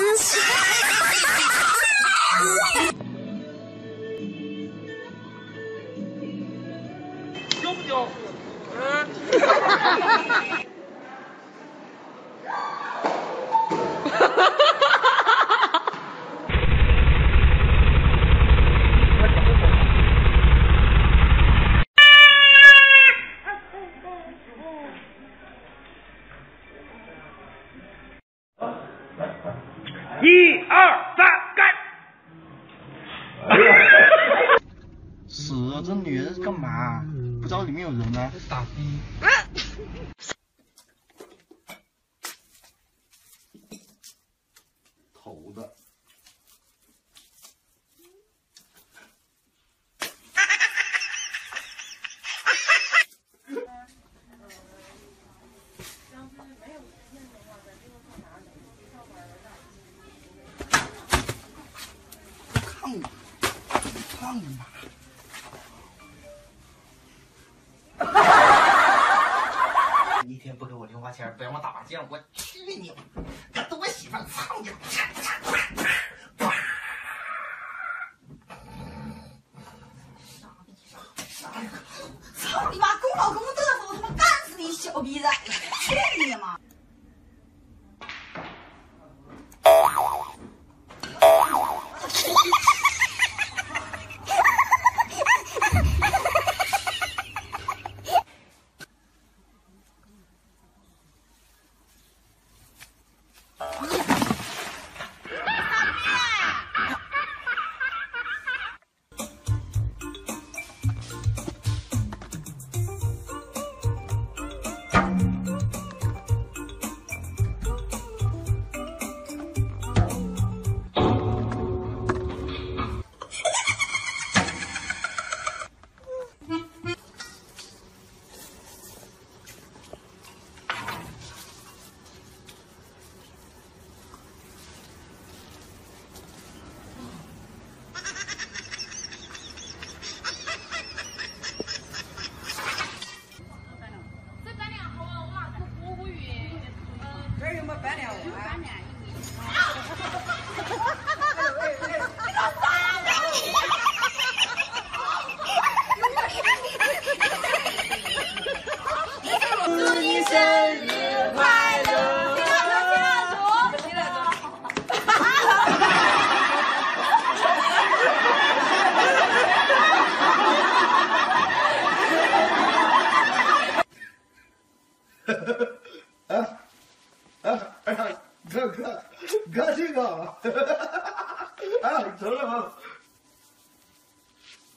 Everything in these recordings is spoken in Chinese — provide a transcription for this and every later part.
丢 看我妈！一天不给我零花钱，不让我打麻将，我去你！敢动我媳妇儿，操你！操你妈！跟我老公嘚瑟，我他妈干死你小逼崽子！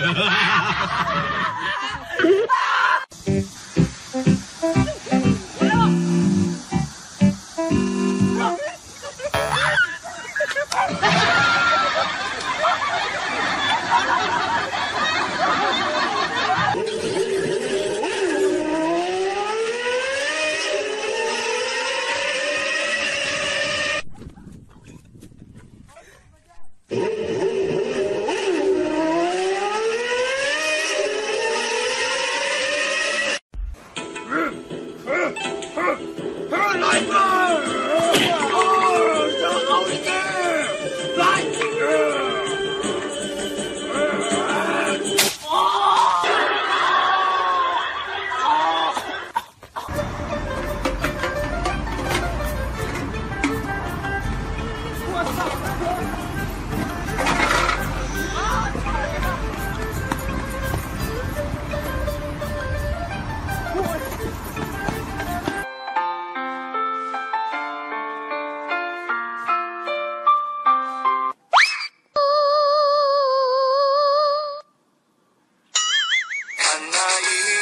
Ha ha ha! naive.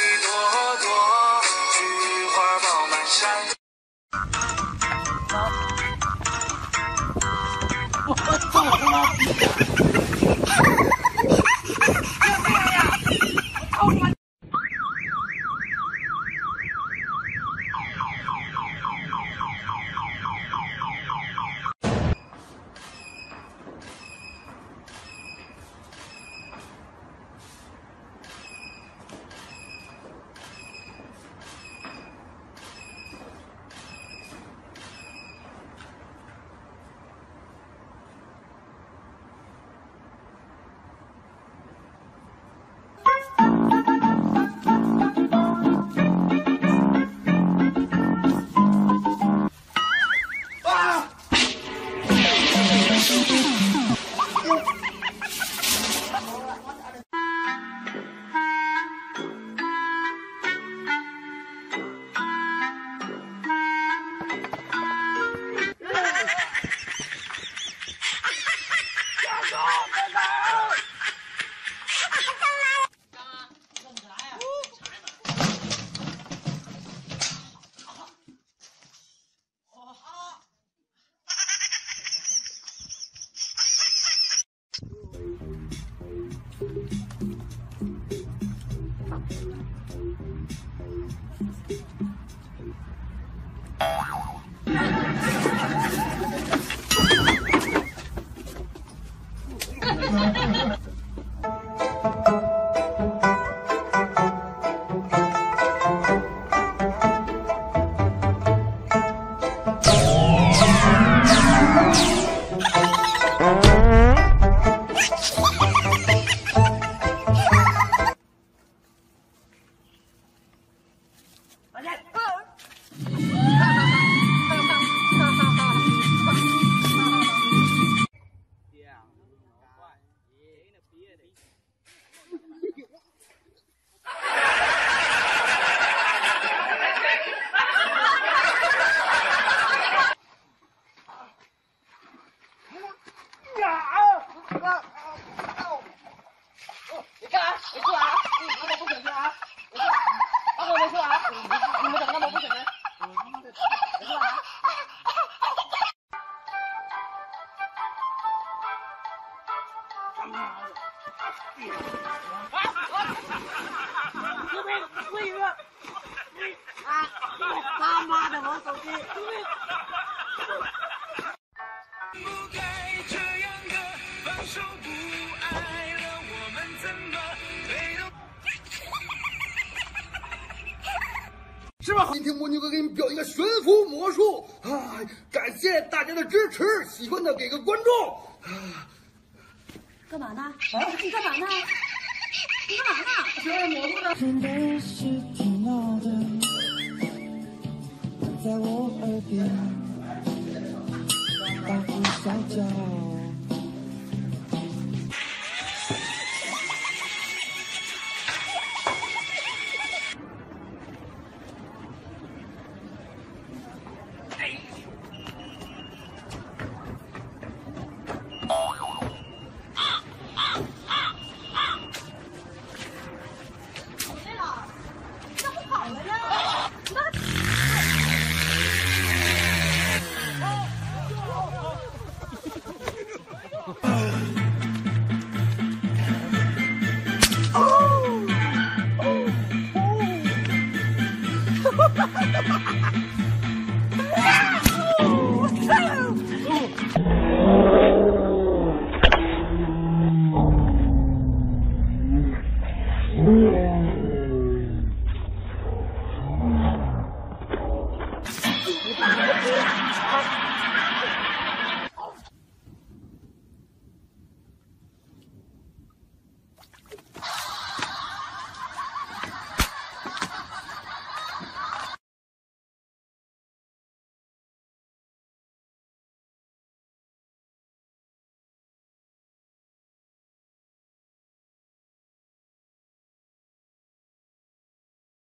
啊！你干嘛？你过来啊！你他妈的不准动啊！今天蜗牛哥给你们表一个悬浮魔术啊！感谢大家的支持，喜欢的给个关注。干嘛呢？你干嘛呢？你干嘛呢？真的是挺闹的，在我耳边大呼小叫。